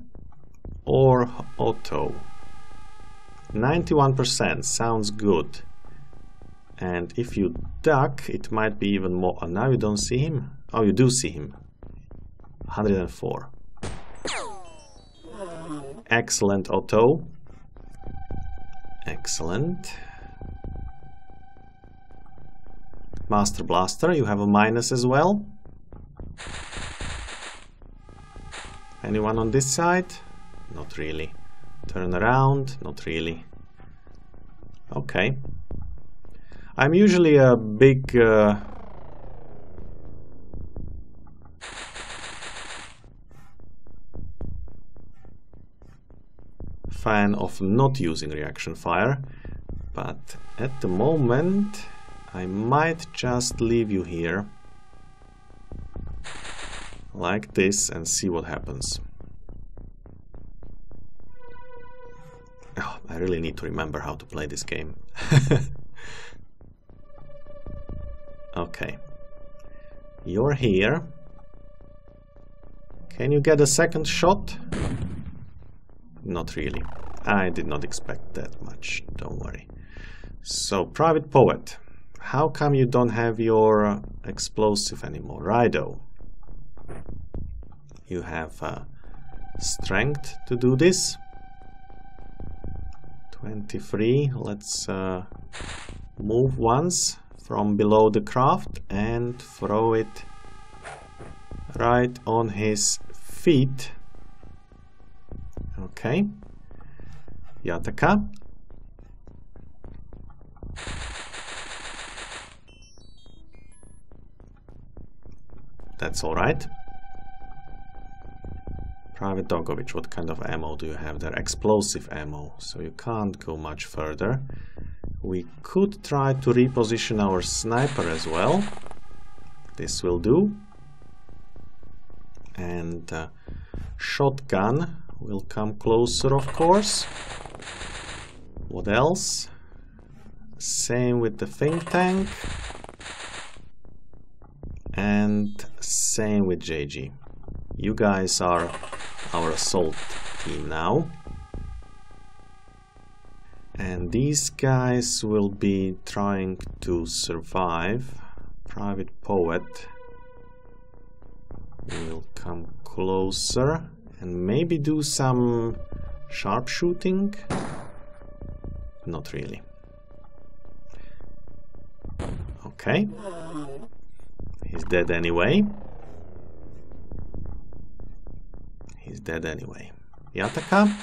or Otto. 91% sounds good. And if you duck, it might be even more. Oh, now you don't see him? Oh, you do see him. 104. Excellent, Otto. Excellent. Master Blaster, you have a minus as well. Anyone on this side? Not really. Turn around? Not really. Okay. I'm usually a big uh, fan of not using reaction fire, but at the moment I might just leave you here like this and see what happens. Oh, I really need to remember how to play this game. okay. You're here. Can you get a second shot? Not really. I did not expect that much, don't worry. So, Private Poet, how come you don't have your uh, explosive anymore? Rido, you have uh, strength to do this. 23, let's uh, move once from below the craft and throw it right on his feet Okay. Yataka. That's alright. Private Dogovich, what kind of ammo do you have there? Explosive ammo, so you can't go much further. We could try to reposition our sniper as well. This will do. And uh, shotgun will come closer, of course. What else? Same with the think tank. And same with JG. You guys are our assault team now. And these guys will be trying to survive. Private Poet will come closer and maybe do some sharpshooting? Not really. Okay. He's dead anyway. He's dead anyway. Yataka?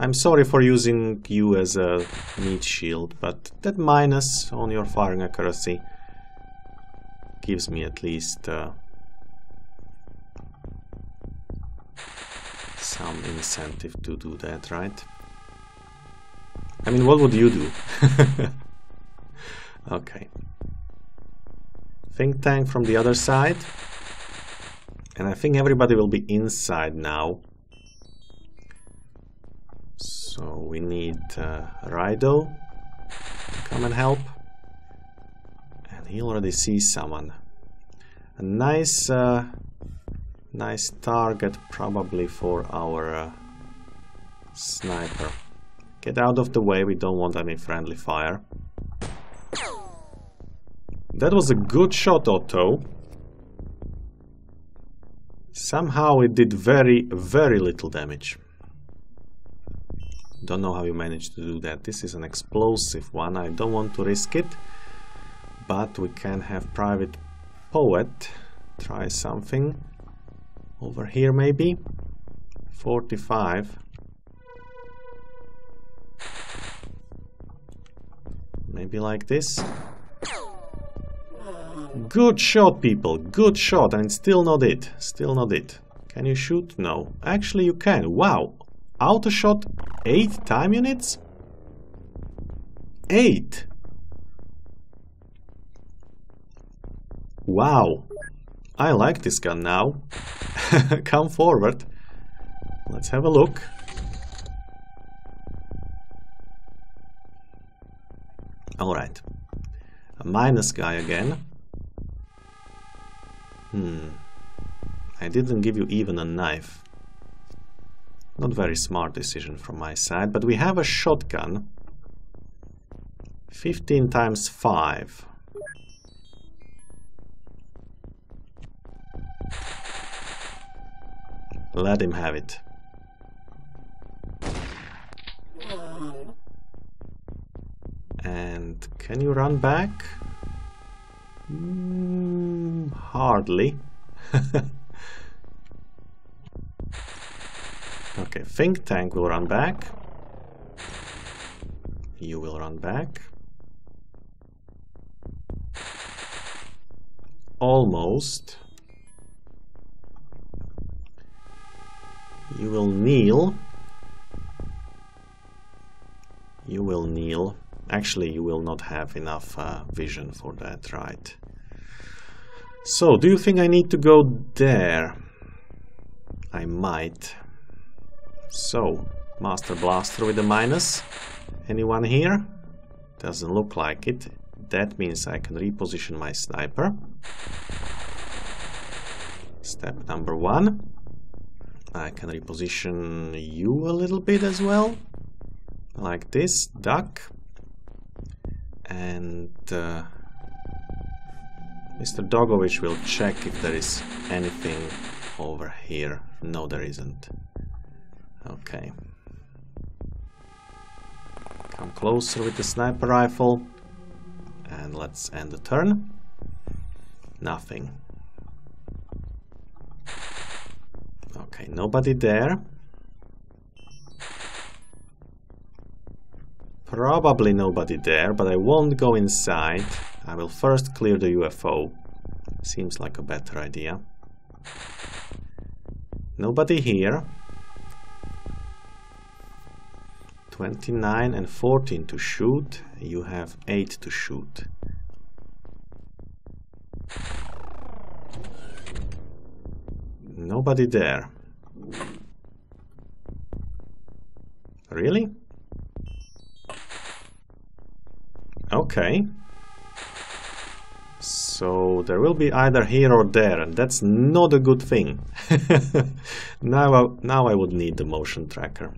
I'm sorry for using you as a meat shield, but that minus on your firing accuracy gives me at least uh, some incentive to do that, right? I mean, what would you do? okay. Think tank from the other side. And I think everybody will be inside now. So we need uh, Rido come and help. And he already sees someone. A nice uh, Nice target probably for our uh, sniper. Get out of the way, we don't want any friendly fire. That was a good shot, Otto. Somehow it did very, very little damage. Don't know how you managed to do that. This is an explosive one. I don't want to risk it. But we can have Private Poet try something. Over here maybe. 45. Maybe like this. Good shot, people. Good shot. And still not it. Still not it. Can you shoot? No. Actually, you can. Wow. Auto shot 8 time units? 8. Wow. I like this gun now. Come forward. Let's have a look. Alright. A minus guy again. Hmm. I didn't give you even a knife. Not very smart decision from my side, but we have a shotgun. 15 times 5. Let him have it. And can you run back? Mm, hardly. okay, think tank will run back. You will run back. Almost. You will kneel. You will kneel. Actually, you will not have enough uh, vision for that, right? So, do you think I need to go there? I might. So, Master Blaster with a minus. Anyone here? Doesn't look like it. That means I can reposition my sniper. Step number one. I can reposition you a little bit as well. Like this, duck. And uh, Mr. Dogovich will check if there is anything over here. No, there isn't. Okay. Come closer with the sniper rifle. And let's end the turn. Nothing. Okay, nobody there. Probably nobody there, but I won't go inside. I will first clear the UFO. Seems like a better idea. Nobody here. 29 and 14 to shoot. You have 8 to shoot. Nobody there. Really? Okay. So there will be either here or there, and that's not a good thing. now, I, now I would need the motion tracker.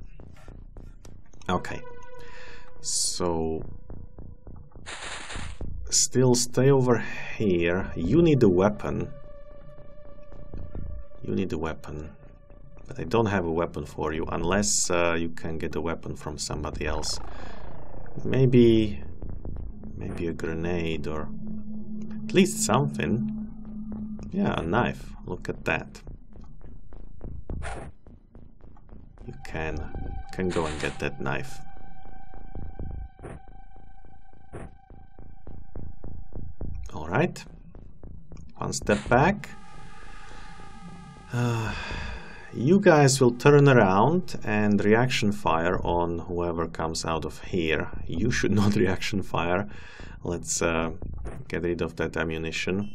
Okay. So... Still stay over here. You need a weapon. You need a weapon. But I don't have a weapon for you, unless uh, you can get a weapon from somebody else. Maybe Maybe a grenade or at least something. Yeah, a knife. Look at that. You can can go and get that knife. All right. One step back. Uh, you guys will turn around and reaction fire on whoever comes out of here. You should not reaction fire. Let's uh, get rid of that ammunition,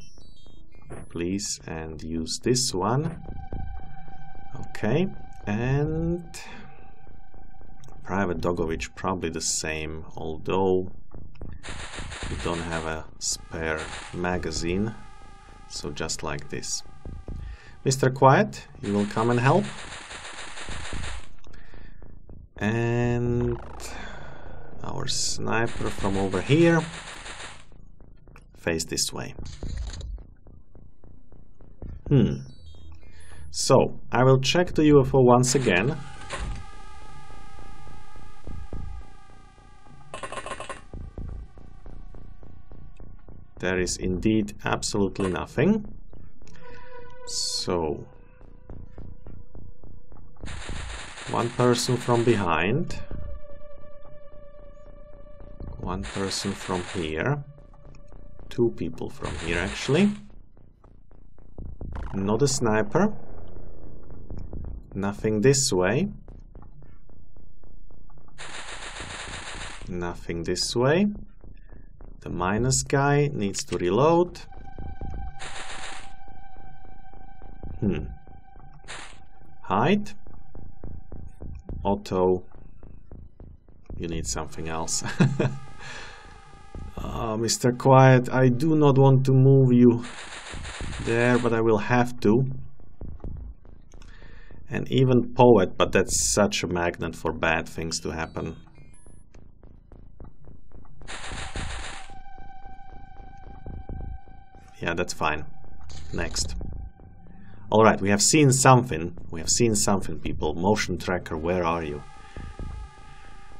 please, and use this one. Okay, and Private Dogovich probably the same, although we don't have a spare magazine, so just like this. Mr. Quiet, you will come and help. And our sniper from over here face this way. Hmm. So, I will check the UFO once again. There is indeed absolutely nothing. So, one person from behind, one person from here, two people from here actually, not a sniper, nothing this way, nothing this way, the minus guy needs to reload. Hmm. Hide. Otto. You need something else. uh, ah, Mr. Quiet, I do not want to move you there, but I will have to. And even Poet, but that's such a magnet for bad things to happen. Yeah, that's fine. Next. Alright, we have seen something. We have seen something, people. Motion tracker, where are you?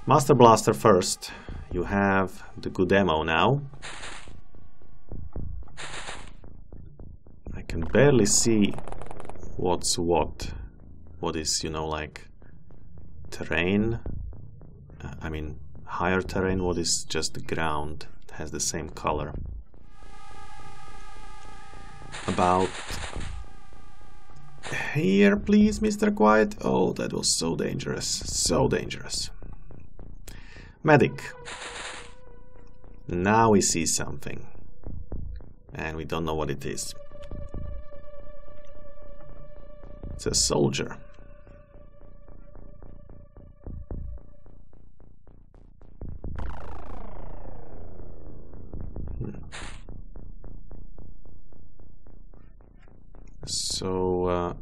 Master Blaster first. You have the good ammo now. I can barely see what's what. What is, you know, like terrain. Uh, I mean, higher terrain, what is just the ground. Has the same color about here, please, Mr. Quiet. Oh, that was so dangerous. So dangerous. Medic. Now we see something. And we don't know what it is. It's a soldier. So uh,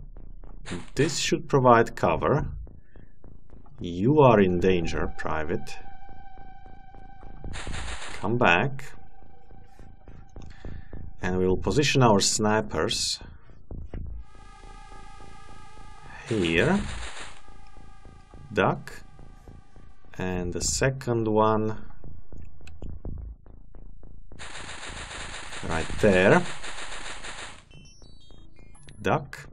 this should provide cover. You are in danger, private. Come back. And we will position our snipers here. Duck. And the second one right there duck.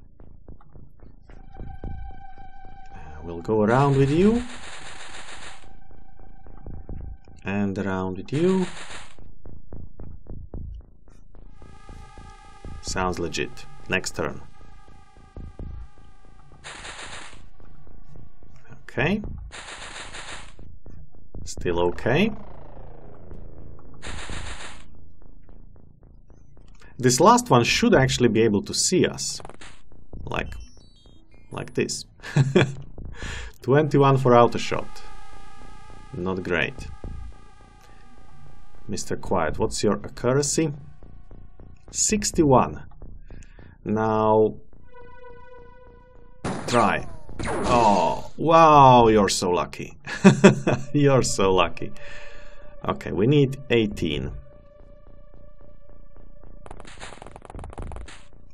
Uh, we'll go around with you. And around with you. Sounds legit. Next turn. Okay. Still okay. This last one should actually be able to see us. Like, like this. 21 for auto shot. Not great. Mr. Quiet, what's your accuracy? 61. Now, try. Oh, wow, you're so lucky. you're so lucky. Okay, we need 18.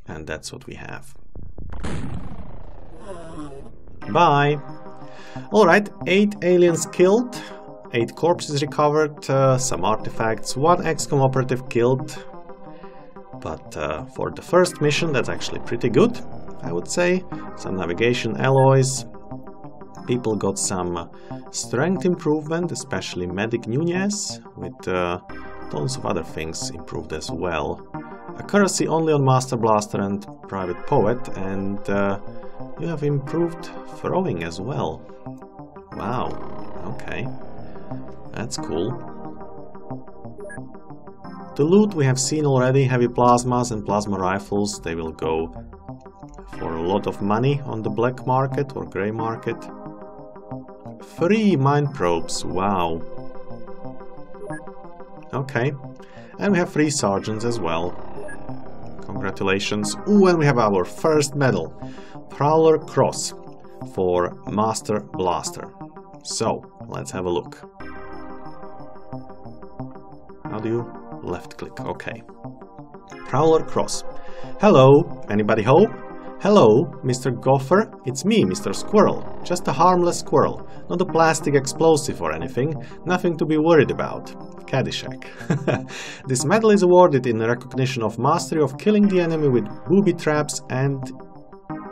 And that's what we have. Bye! Alright, 8 aliens killed, 8 corpses recovered, uh, some artifacts, 1 XCOM operative killed. But uh, for the first mission, that's actually pretty good, I would say. Some navigation alloys. People got some strength improvement, especially Medic Nunez, with uh, tons of other things improved as well accuracy only on Master Blaster and Private Poet, and uh, you have improved throwing as well. Wow, okay. That's cool. The loot we have seen already, heavy plasmas and plasma rifles, they will go for a lot of money on the black market or grey market. Three mind probes, wow. Okay, and we have three sergeants as well. Congratulations. Ooh, and we have our first medal. Prowler Cross for Master Blaster. So, let's have a look. How do you left click? Okay. Prowler Cross. Hello, anybody home? Hello, Mr. Gopher, it's me, Mr. Squirrel. Just a harmless squirrel, not a plastic explosive or anything, nothing to be worried about. Caddyshack. this medal is awarded in recognition of mastery of killing the enemy with booby traps and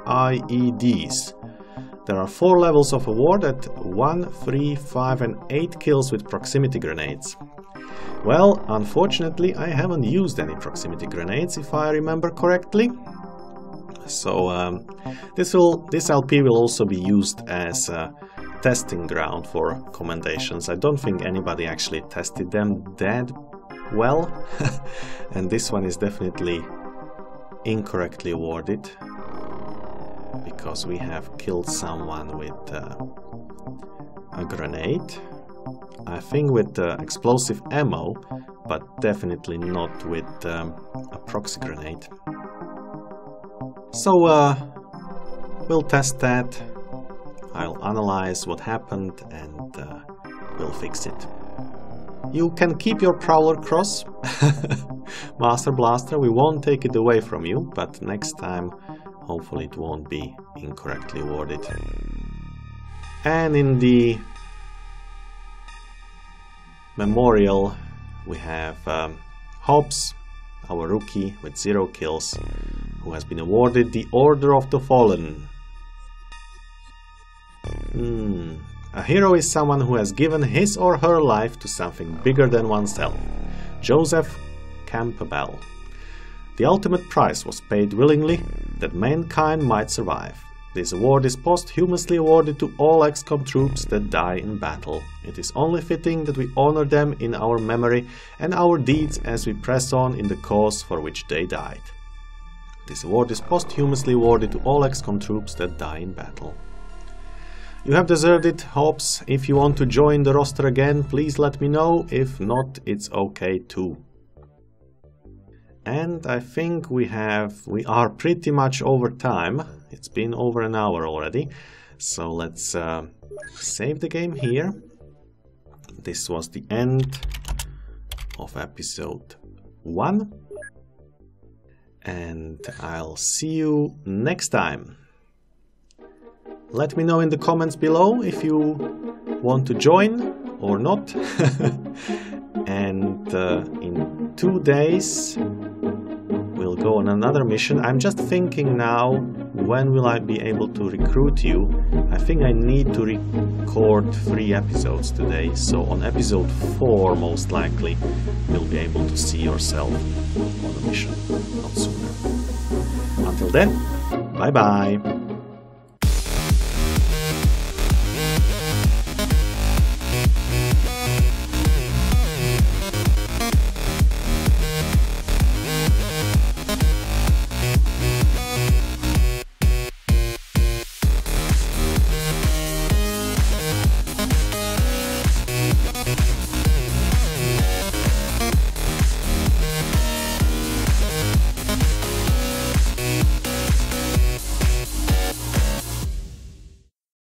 IEDs. There are four levels of award at 1, 3, 5 and 8 kills with proximity grenades. Well, unfortunately I haven't used any proximity grenades if I remember correctly. So um, this will this LP will also be used as a testing ground for commendations. I don't think anybody actually tested them that well, and this one is definitely incorrectly awarded because we have killed someone with uh, a grenade. I think with uh, explosive ammo, but definitely not with um, a proxy grenade. So uh, we'll test that. I'll analyze what happened and uh, we'll fix it. You can keep your Prowler Cross, Master Blaster, we won't take it away from you, but next time hopefully it won't be incorrectly worded. And in the memorial we have um, Hobbes, our rookie with zero kills, who has been awarded the Order of the Fallen. Hmm. A hero is someone who has given his or her life to something bigger than oneself. Joseph Campbell. The ultimate price was paid willingly that mankind might survive. This award is posthumously awarded to all XCOM troops that die in battle. It is only fitting that we honor them in our memory and our deeds as we press on in the cause for which they died. This award is posthumously awarded to all XCOM troops that die in battle. You have deserved it, Hobbes. If you want to join the roster again, please let me know. If not, it's okay too. And I think we have, we are pretty much over time. It's been over an hour already. So let's uh, save the game here. This was the end of episode 1 and I'll see you next time. Let me know in the comments below if you want to join or not. and uh, in two days we'll go on another mission. I'm just thinking now when will I be able to recruit you? I think I need to record three episodes today, so on episode 4 most likely you'll be able to see yourself on the mission, not sooner. Until then, bye bye!